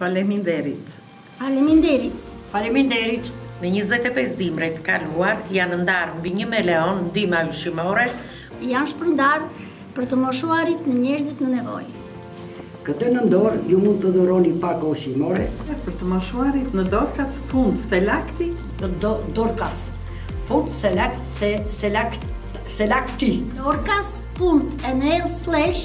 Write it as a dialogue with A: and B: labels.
A: Faleminderit!
B: Faleminderit!
C: Faleminderit!
D: Në njëzet e pesë dimrat e kaluar janë ndarë mbi një milion ndihma ushqimore,
B: janë shpërndarë për të moshuarit dhe njerëzit në nevojë.
E: Këtë nëndor ju mund të dhuroni pako ushqimore,
A: për të moshuarit në dorkas fund selakti,
C: dorkas fund selakti,
B: dorkas fund
D: e nëjllë slesh,